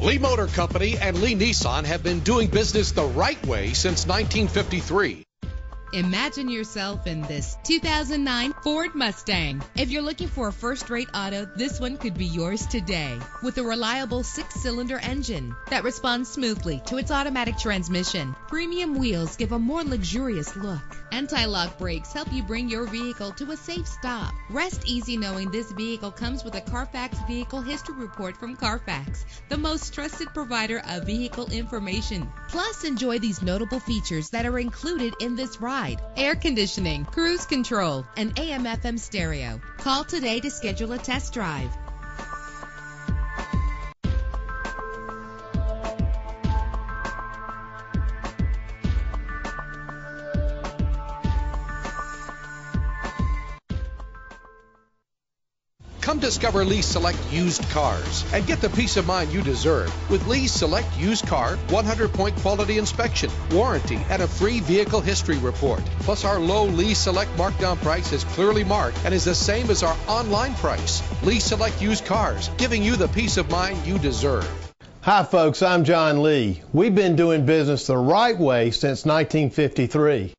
Lee Motor Company and Lee Nissan have been doing business the right way since 1953. Imagine yourself in this 2009 Ford Mustang. If you're looking for a first-rate auto, this one could be yours today. With a reliable six-cylinder engine that responds smoothly to its automatic transmission, premium wheels give a more luxurious look. Anti-lock brakes help you bring your vehicle to a safe stop. Rest easy knowing this vehicle comes with a Carfax Vehicle History Report from Carfax, the most trusted provider of vehicle information. Plus, enjoy these notable features that are included in this ride air conditioning, cruise control, and AM FM stereo. Call today to schedule a test drive. Come discover Lee Select used cars and get the peace of mind you deserve with Lee Select used car 100 point quality inspection, warranty, and a free vehicle history report. Plus, our low Lee Select markdown price is clearly marked and is the same as our online price. Lee Select used cars, giving you the peace of mind you deserve. Hi, folks. I'm John Lee. We've been doing business the right way since 1953.